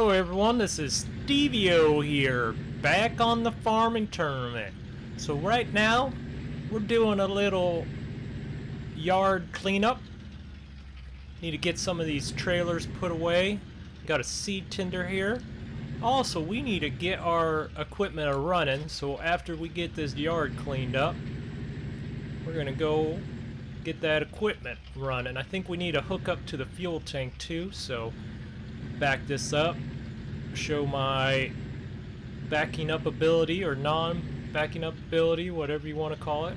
Hello everyone, this is Stevio here, back on the farming tournament. So right now, we're doing a little yard cleanup. Need to get some of these trailers put away. Got a seed tender here. Also, we need to get our equipment running, so after we get this yard cleaned up, we're gonna go get that equipment running. I think we need to hook up to the fuel tank too, so back this up, show my backing up ability or non-backing up ability, whatever you want to call it.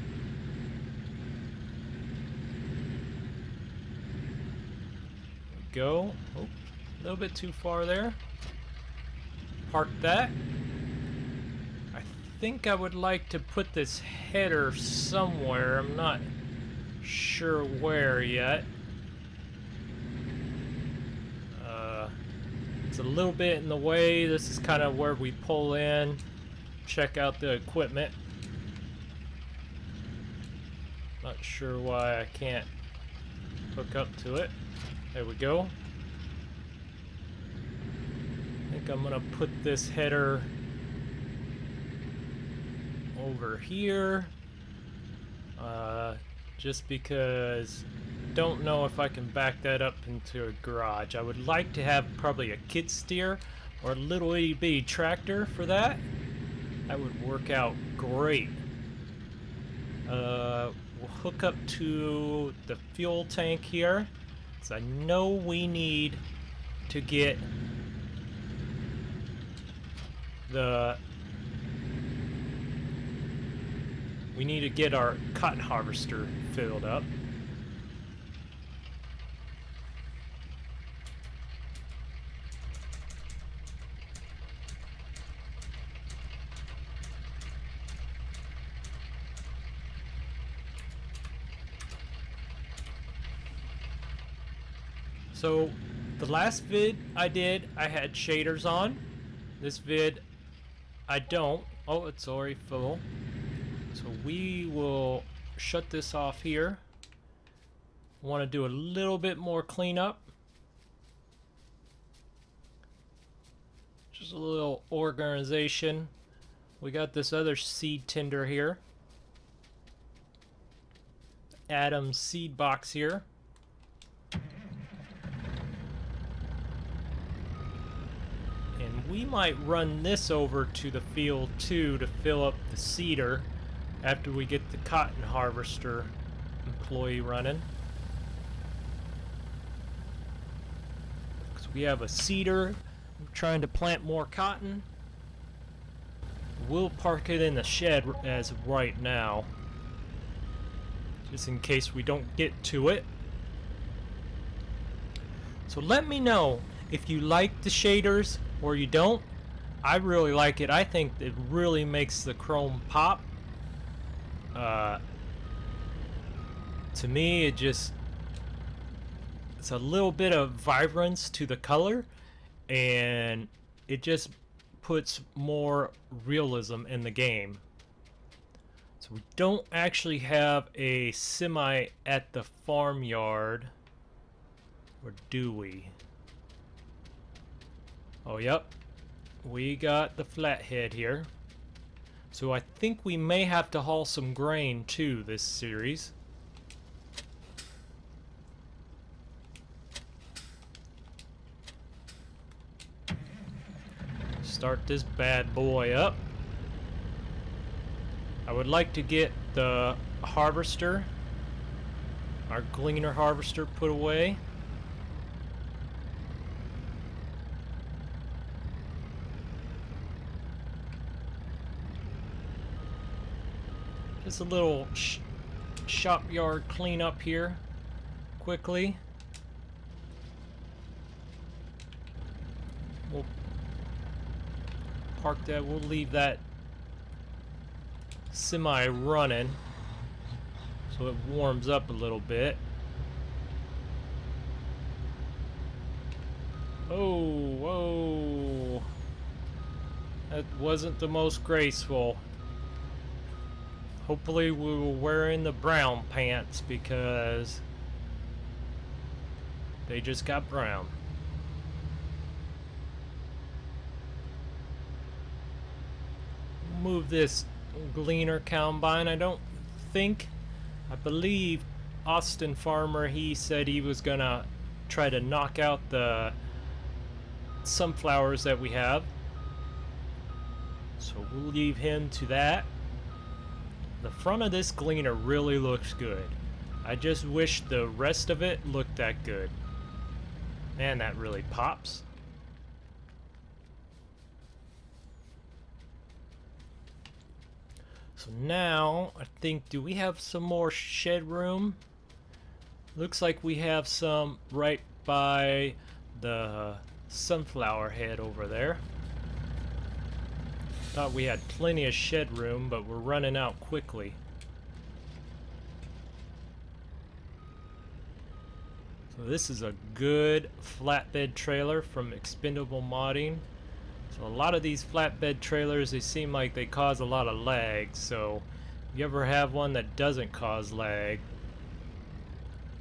Go. Oh, a little bit too far there. Park that. I think I would like to put this header somewhere. I'm not sure where yet. It's a little bit in the way. This is kind of where we pull in, check out the equipment. Not sure why I can't hook up to it. There we go. I think I'm gonna put this header over here uh, just because don't know if I can back that up into a garage. I would like to have probably a skid steer or a little itty bitty tractor for that. That would work out great. Uh, we'll hook up to the fuel tank here. Because I know we need to get the we need to get our cotton harvester filled up. So, the last vid I did, I had shaders on. This vid, I don't. Oh, it's already full. So we will shut this off here. Want to do a little bit more cleanup. Just a little organization. We got this other seed tender here. Adam's seed box here. We might run this over to the field too to fill up the seeder after we get the cotton harvester employee running. Because we have a seeder trying to plant more cotton. We'll park it in the shed as of right now. Just in case we don't get to it. So let me know if you like the shaders or you don't. I really like it. I think it really makes the chrome pop. Uh, to me, it just it's a little bit of vibrance to the color, and it just puts more realism in the game. So we don't actually have a semi at the farmyard, or do we? Oh, yep. We got the flathead here. So I think we may have to haul some grain too this series. Start this bad boy up. I would like to get the harvester, our gleaner harvester put away. Just a little sh shop yard cleanup here, quickly. We'll park that, we'll leave that semi running so it warms up a little bit. Oh, whoa. That wasn't the most graceful. Hopefully we were wearing the brown pants because they just got brown. Move this gleaner combine. I don't think, I believe Austin Farmer, he said he was gonna try to knock out the sunflowers that we have. So we'll leave him to that. The front of this Gleaner really looks good. I just wish the rest of it looked that good. Man, that really pops. So now, I think, do we have some more shed room? Looks like we have some right by the sunflower head over there. Thought we had plenty of shed room, but we're running out quickly. So this is a good flatbed trailer from Expendable Modding. So a lot of these flatbed trailers, they seem like they cause a lot of lag. So if you ever have one that doesn't cause lag,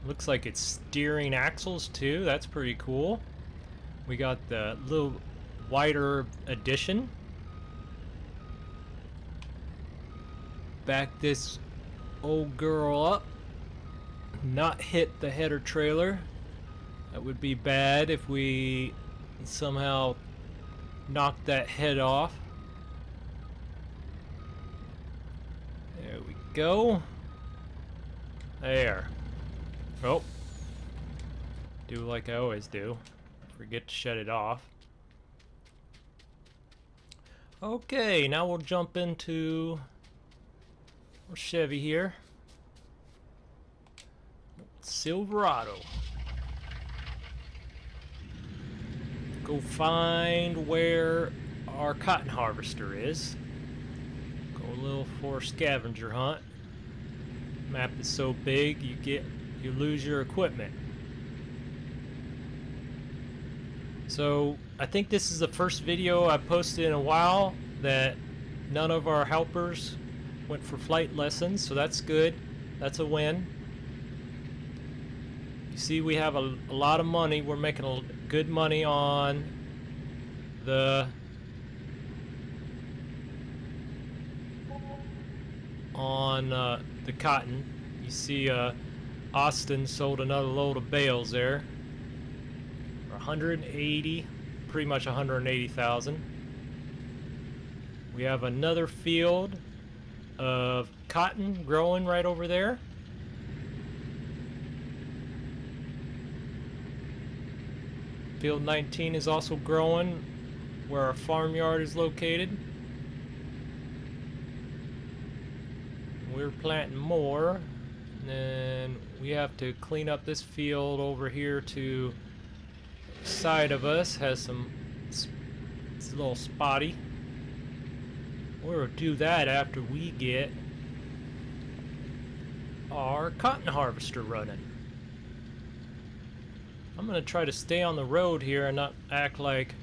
looks like it's steering axles too. That's pretty cool. We got the little wider addition. Back this old girl up. Not hit the header trailer. That would be bad if we somehow knock that head off. There we go. There. Oh. Do like I always do. Forget to shut it off. Okay, now we'll jump into Chevy here. Silverado. go find where our cotton harvester is. Go a little for a scavenger hunt. Map is so big you get you lose your equipment. So I think this is the first video I posted in a while that none of our helpers went for flight lessons, so that's good. That's a win. You see we have a, a lot of money. We're making a good money on the on uh, the cotton. You see uh, Austin sold another load of bales there 180, pretty much 180,000. We have another field of cotton growing right over there. Field 19 is also growing where our farmyard is located. We're planting more. And then we have to clean up this field over here to side of us has some it's a little spotty. We'll do that after we get our cotton harvester running. I'm gonna try to stay on the road here and not act like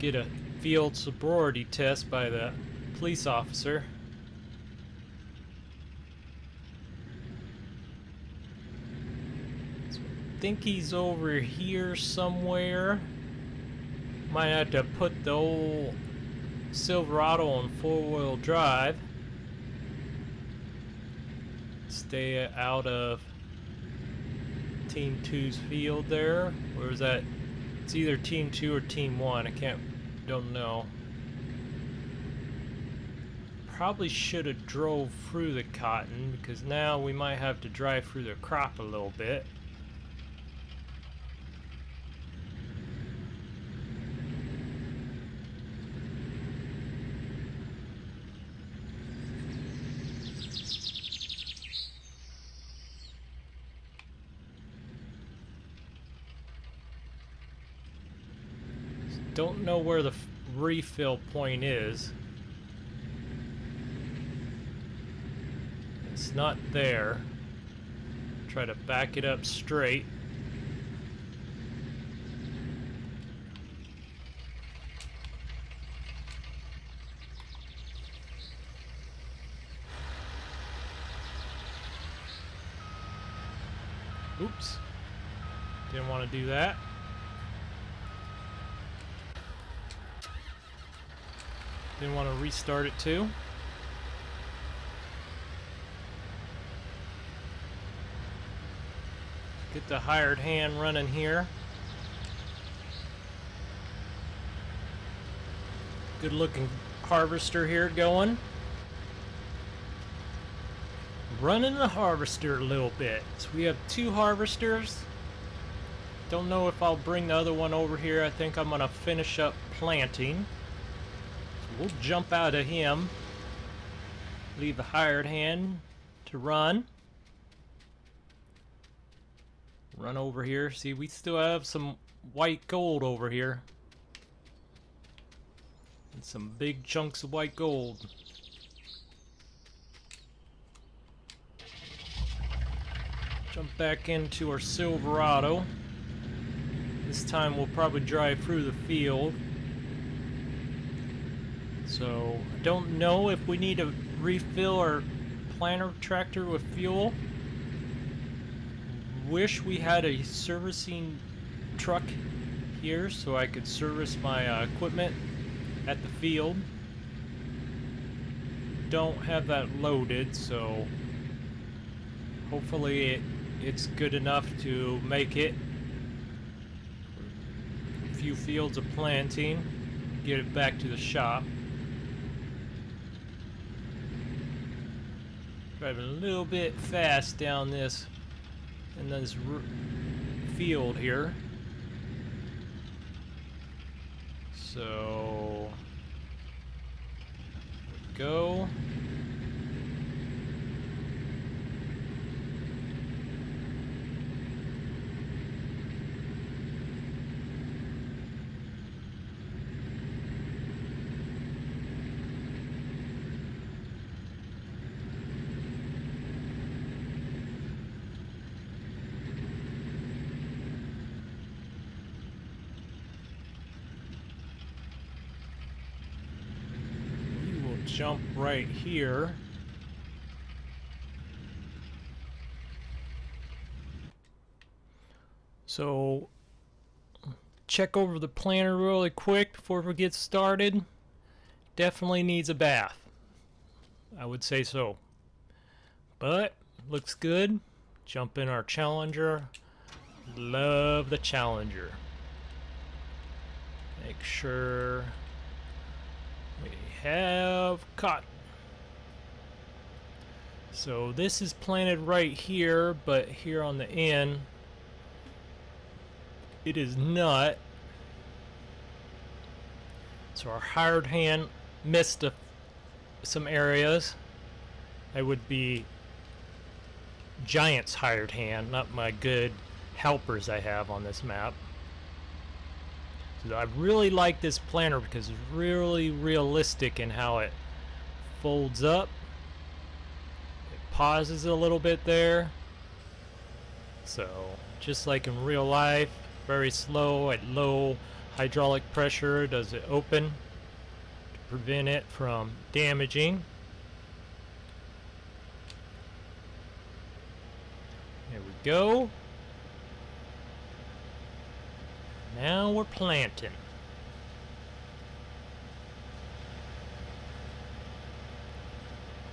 get a field sobriety test by the police officer. So I think he's over here somewhere. Might have to put the old Silverado on four-wheel drive. Stay out of Team 2's field there. Where is that? It's either Team 2 or Team 1. I can't, don't know. Probably should have drove through the cotton because now we might have to drive through the crop a little bit. Don't know where the refill point is. It's not there. Try to back it up straight. Oops. Didn't want to do that. Didn't want to restart it too. Get the hired hand running here. Good looking harvester here going. Running the harvester a little bit. So we have two harvesters. Don't know if I'll bring the other one over here. I think I'm going to finish up planting. We'll jump out of him. Leave the hired hand to run. Run over here. See, we still have some white gold over here. And some big chunks of white gold. Jump back into our Silverado. This time we'll probably drive through the field. So, I don't know if we need to refill our planter tractor with fuel. Wish we had a servicing truck here so I could service my uh, equipment at the field. Don't have that loaded, so hopefully it, it's good enough to make it a few fields of planting, get it back to the shop. Driving a little bit fast down this in this field here. So go. Jump right here. So check over the planter really quick before we get started. Definitely needs a bath. I would say so. But looks good. Jump in our Challenger. Love the Challenger. Make sure we have cotton. So this is planted right here, but here on the end, it is not. So our hired hand missed a, some areas. I would be Giant's hired hand, not my good helpers I have on this map. I really like this planter because it's really realistic in how it folds up. It pauses a little bit there. So, just like in real life, very slow at low hydraulic pressure does it open to prevent it from damaging. There we go. Now we're planting.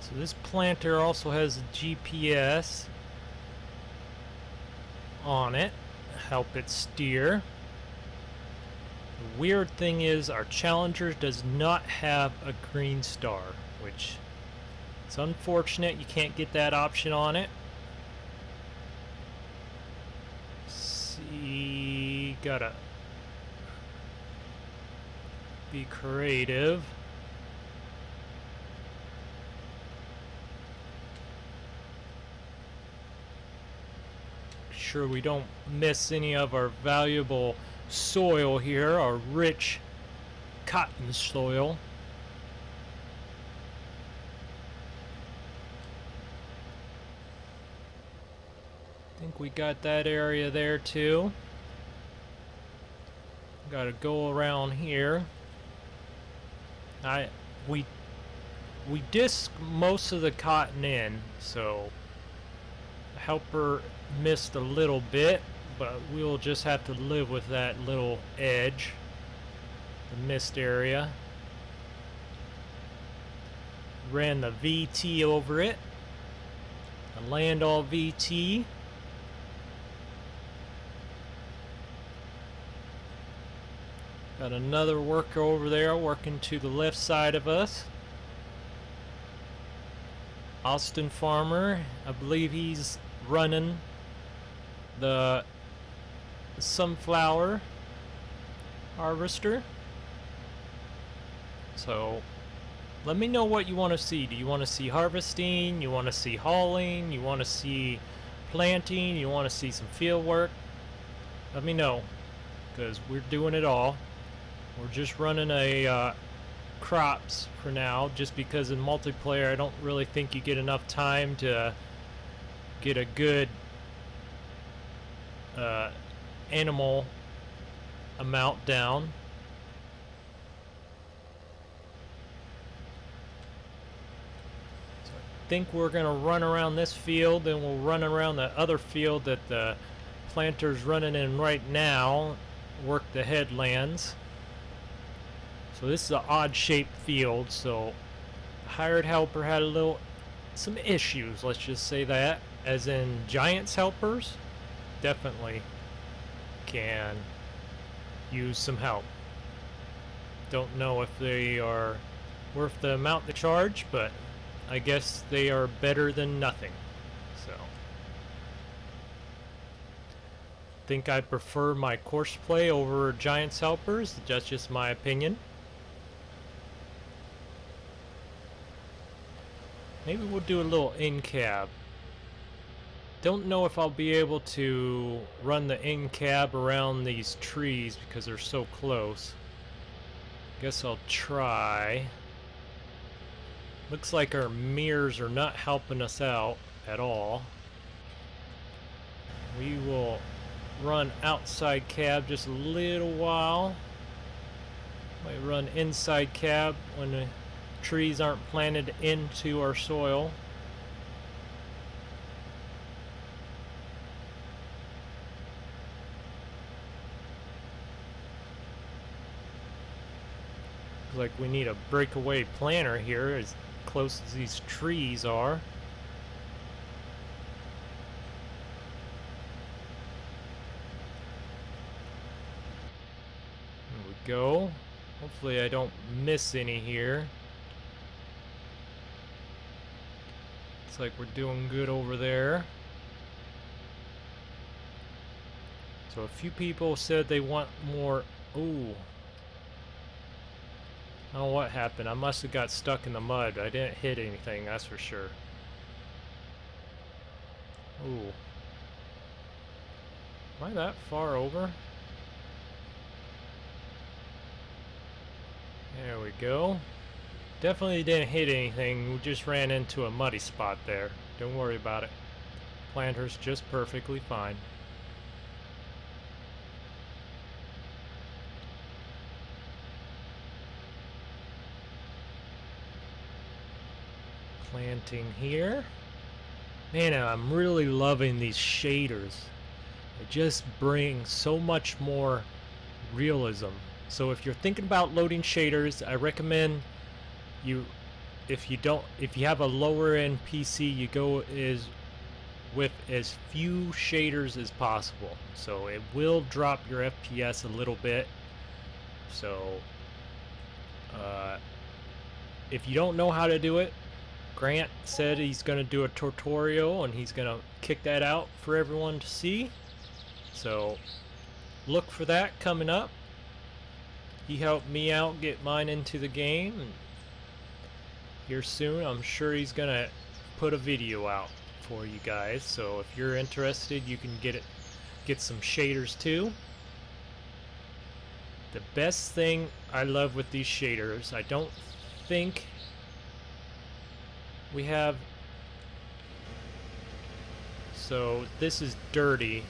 So this planter also has a GPS on it, help it steer. The weird thing is our Challenger does not have a GreenStar, which it's unfortunate you can't get that option on it. See, gotta be creative. Sure we don't miss any of our valuable soil here, our rich cotton soil. I think we got that area there too. Got to go around here. I we we disc most of the cotton in, so helper missed a little bit, but we'll just have to live with that little edge, the missed area. ran the VT over it. A Landoll VT. Got another worker over there working to the left side of us. Austin Farmer, I believe he's running the sunflower harvester. So let me know what you want to see. Do you want to see harvesting? You want to see hauling? You want to see planting? You want to see some field work? Let me know because we're doing it all. We're just running a uh, crops for now just because in multiplayer I don't really think you get enough time to get a good uh, animal amount down. So I think we're going to run around this field and we'll run around the other field that the planter's running in right now, work the headlands. So this is an odd shaped field, so hired helper had a little some issues, let's just say that. As in Giants helpers, definitely can use some help. Don't know if they are worth the amount they charge, but I guess they are better than nothing. So think I prefer my course play over Giants helpers. That's just my opinion. Maybe we'll do a little in-cab. Don't know if I'll be able to run the in-cab around these trees because they're so close. Guess I'll try. Looks like our mirrors are not helping us out at all. We will run outside cab just a little while. Might run inside cab when trees aren't planted into our soil. like we need a breakaway planter here as close as these trees are. There we go. Hopefully I don't miss any here. Like we're doing good over there. So a few people said they want more... Ooh. I don't know what happened. I must have got stuck in the mud. I didn't hit anything, that's for sure. Ooh. Am I that far over? There we go. Definitely didn't hit anything, we just ran into a muddy spot there. Don't worry about it. Planter's just perfectly fine. Planting here. Man, I'm really loving these shaders. They just bring so much more realism. So if you're thinking about loading shaders, I recommend you if you don't if you have a lower end PC you go is with as few shaders as possible. So it will drop your FPS a little bit. So uh, if you don't know how to do it Grant said he's gonna do a tutorial and he's gonna kick that out for everyone to see. So look for that coming up. He helped me out get mine into the game here soon. I'm sure he's gonna put a video out for you guys. So if you're interested, you can get it, get some shaders too. The best thing I love with these shaders, I don't think we have. So this is dirty.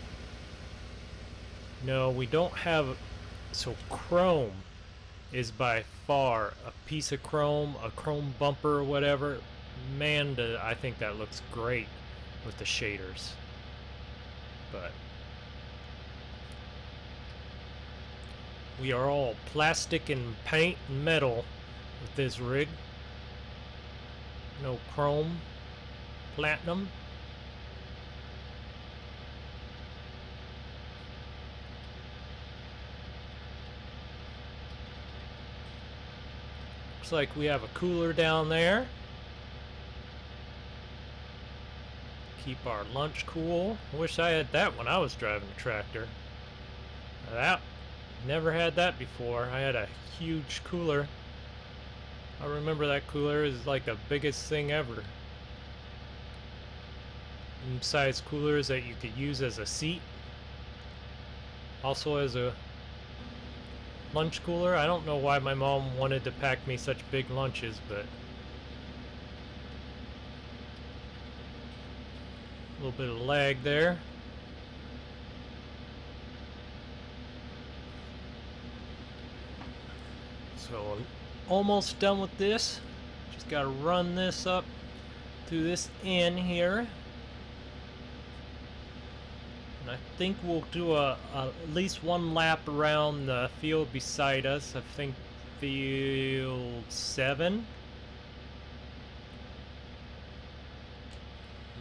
No, we don't have. So chrome is by far a piece of chrome, a chrome bumper or whatever. Man, I think that looks great with the shaders. But we are all plastic and paint and metal with this rig. No chrome. Platinum. Looks like we have a cooler down there. Keep our lunch cool. Wish I had that when I was driving the tractor. That never had that before. I had a huge cooler. I remember that cooler is like the biggest thing ever. Size coolers that you could use as a seat. Also as a lunch cooler. I don't know why my mom wanted to pack me such big lunches, but a little bit of lag there. So almost done with this. Just got to run this up through this in here. I think we'll do a, a, at least one lap around the field beside us. I think field seven.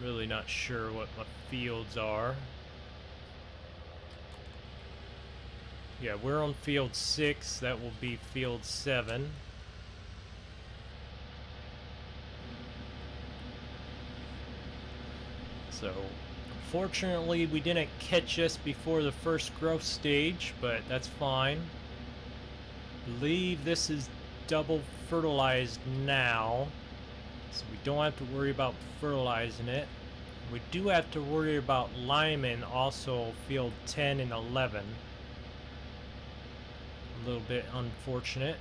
Really not sure what my fields are. Yeah, we're on field six. That will be field seven. So Fortunately, we didn't catch us before the first growth stage, but that's fine. believe this is double fertilized now, so we don't have to worry about fertilizing it. We do have to worry about liming also field 10 and 11. A little bit unfortunate.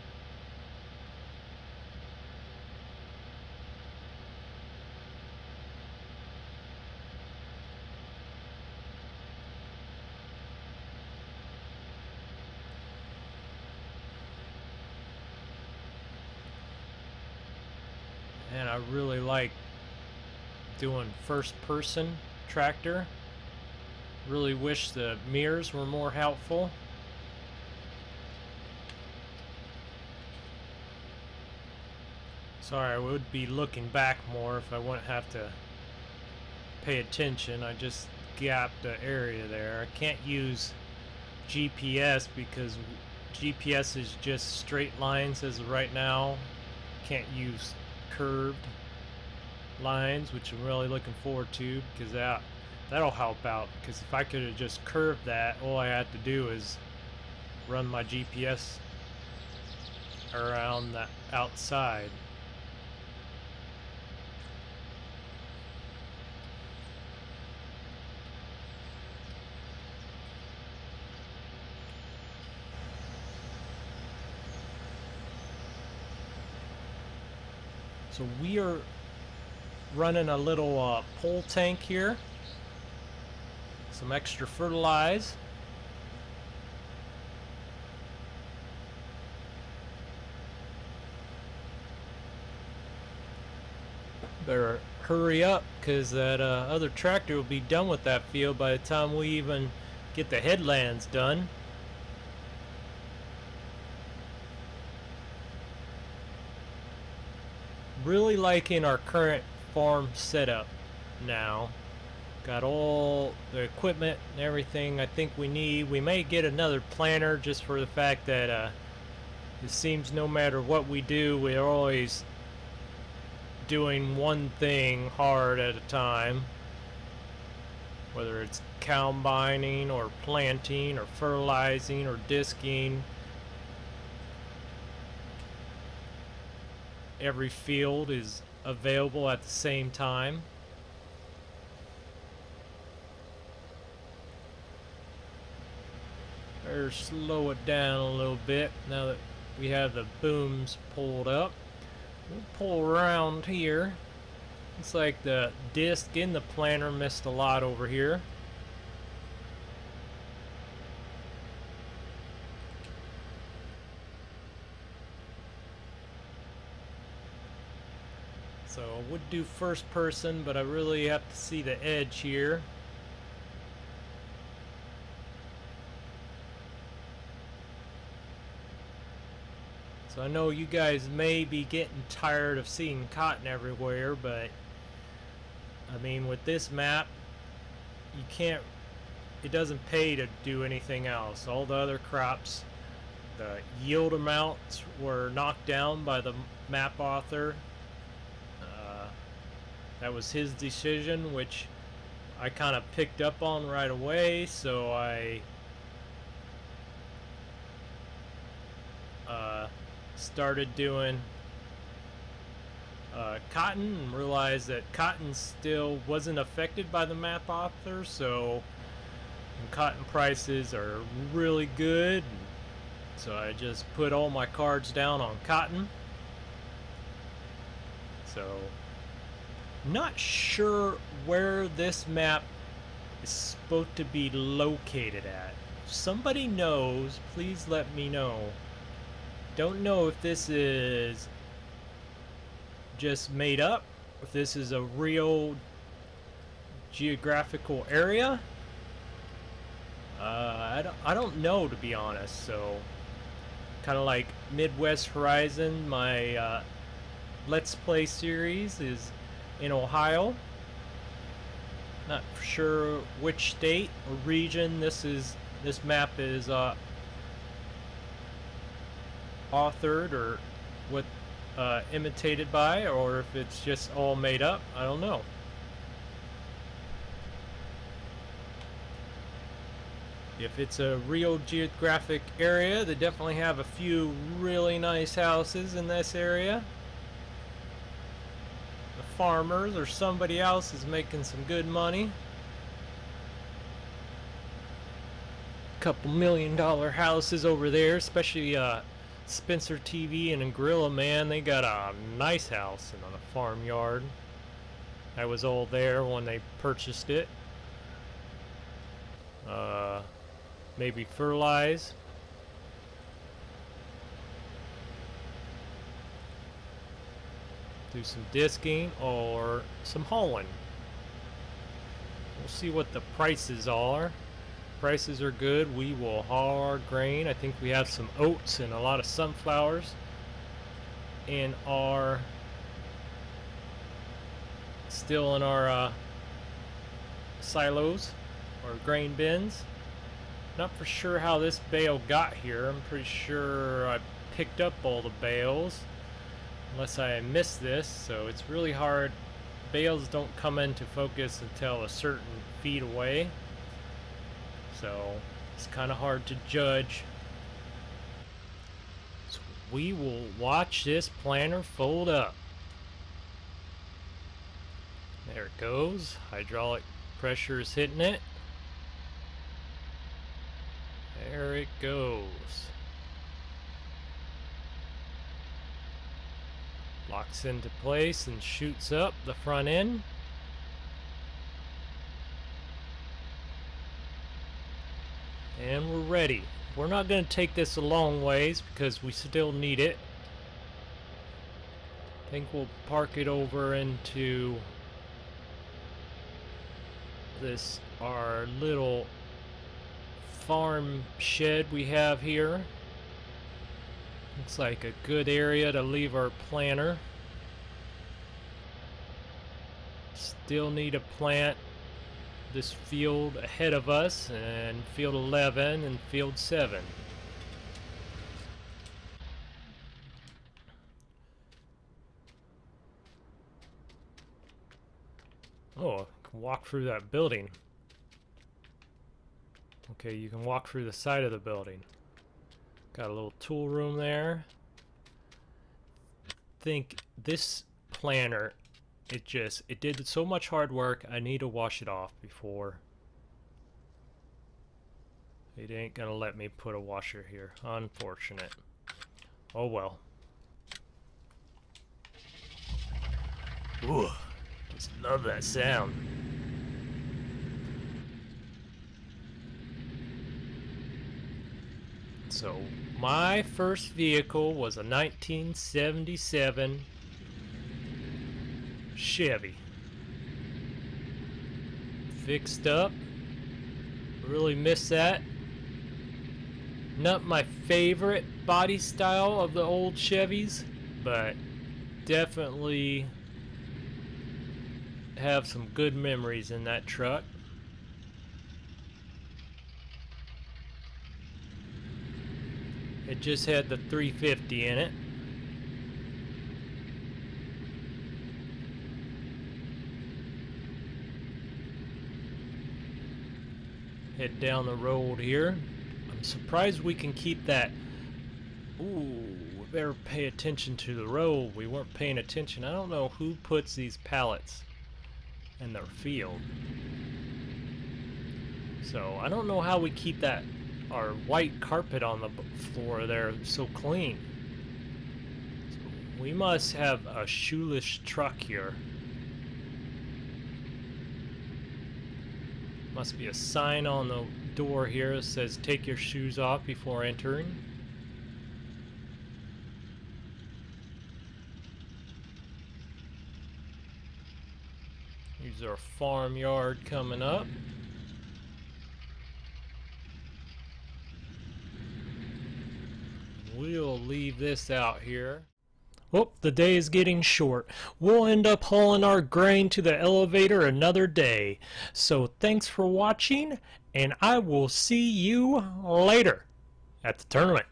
and I really like doing first person tractor. Really wish the mirrors were more helpful. Sorry I would be looking back more if I wouldn't have to pay attention. I just gapped the area there. I can't use GPS because GPS is just straight lines as of right now. Can't use curved lines, which I'm really looking forward to because that that'll help out. Because if I could have just curved that, all I had to do is run my GPS around the outside. So we are running a little uh, pole tank here. Some extra fertilize. Better hurry up because that uh, other tractor will be done with that field by the time we even get the headlands done. really liking our current farm setup now. Got all the equipment and everything I think we need. We may get another planter just for the fact that uh, it seems no matter what we do, we're always doing one thing hard at a time. Whether it's combining or planting or fertilizing or disking. every field is available at the same time. Better slow it down a little bit now that we have the booms pulled up. We'll pull around here. Looks like the disc in the planter missed a lot over here. So I would do first person, but I really have to see the edge here. So I know you guys may be getting tired of seeing cotton everywhere, but I mean with this map, you can't, it doesn't pay to do anything else. All the other crops, the yield amounts were knocked down by the map author. That was his decision, which I kind of picked up on right away, so I uh, started doing uh, cotton and realized that cotton still wasn't affected by the map author, so cotton prices are really good. So I just put all my cards down on cotton. So, not sure where this map is supposed to be located at. If somebody knows, please let me know. Don't know if this is just made up, if this is a real geographical area. Uh, I don't, I don't know to be honest. So, kind of like Midwest Horizon, my uh, Let's Play series is in Ohio. Not sure which state or region this is. This map is uh, authored or what uh, imitated by, or if it's just all made up. I don't know. If it's a real geographic area, they definitely have a few really nice houses in this area. Farmers or somebody else is making some good money. Couple million dollar houses over there, especially uh, Spencer TV and a Gorilla Man. They got a nice house in a farmyard. I was all there when they purchased it. Uh, maybe fertilize. Do some disking or some hauling. We'll see what the prices are. Prices are good. We will haul our grain. I think we have some oats and a lot of sunflowers in our still in our uh, silos or grain bins. Not for sure how this bale got here. I'm pretty sure I picked up all the bales. Unless I miss this, so it's really hard. Bales don't come into focus until a certain feet away. So it's kind of hard to judge. So we will watch this planter fold up. There it goes. Hydraulic pressure is hitting it. There it goes. Locks into place and shoots up the front end. And we're ready. We're not going to take this a long ways because we still need it. I think we'll park it over into this our little farm shed we have here. Looks like a good area to leave our planter. Still need to plant this field ahead of us and field 11 and field 7. Oh, I can walk through that building. Okay, you can walk through the side of the building. Got a little tool room there. Think this planter, it just, it did so much hard work, I need to wash it off before. It ain't gonna let me put a washer here. Unfortunate. Oh well. Ooh, just love that sound. So, my first vehicle was a 1977 Chevy. Fixed up. Really miss that. Not my favorite body style of the old Chevys, but definitely have some good memories in that truck. It just had the 350 in it. Head down the road here. I'm surprised we can keep that. Ooh, we better pay attention to the road. We weren't paying attention. I don't know who puts these pallets in their field. So I don't know how we keep that our white carpet on the floor there so clean. We must have a shoeless truck here. Must be a sign on the door here that says take your shoes off before entering. Here's our farmyard coming up. We'll leave this out here. Oh, the day is getting short. We'll end up hauling our grain to the elevator another day. So thanks for watching, and I will see you later at the tournament.